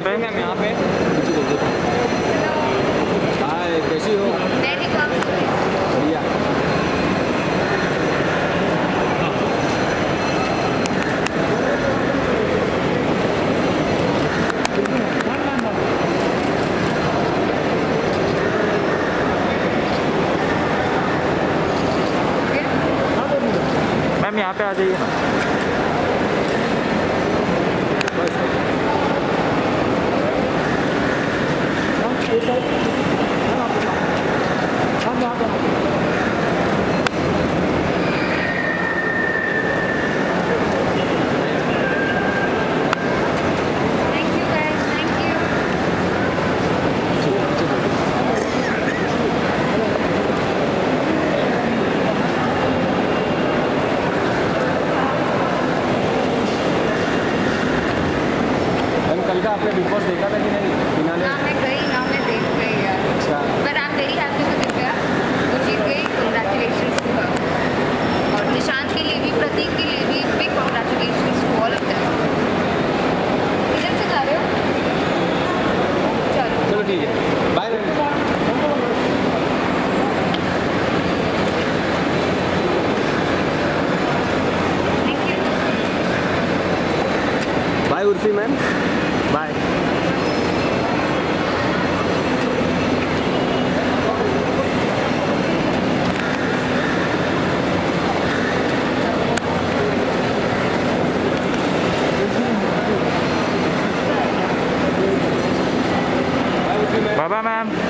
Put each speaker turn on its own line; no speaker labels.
यहाँ पे मैम यहाँ पे। हाय कैसी हो?
बढ़िया।
मैम यहाँ
पे आ जाइए। ना
कल का आपने बिग बॉस देखा था कि नहीं?
फिनाले? ना मैं गई ना मैं देख गई यार। अच्छा। पर आप वेरी हैप्पी टू दिव्या वो जीत गई कांग्रेचुलेशंस और निशांत के लिए भी प्रतीक के लिए भी big congratulations to all of them किधर से जा रहे हो? चलो। चलो ठीक है।
Bye Urfi ma'am bye. Bye bye
ma'am.